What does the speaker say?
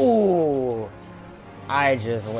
Ooh. I just went.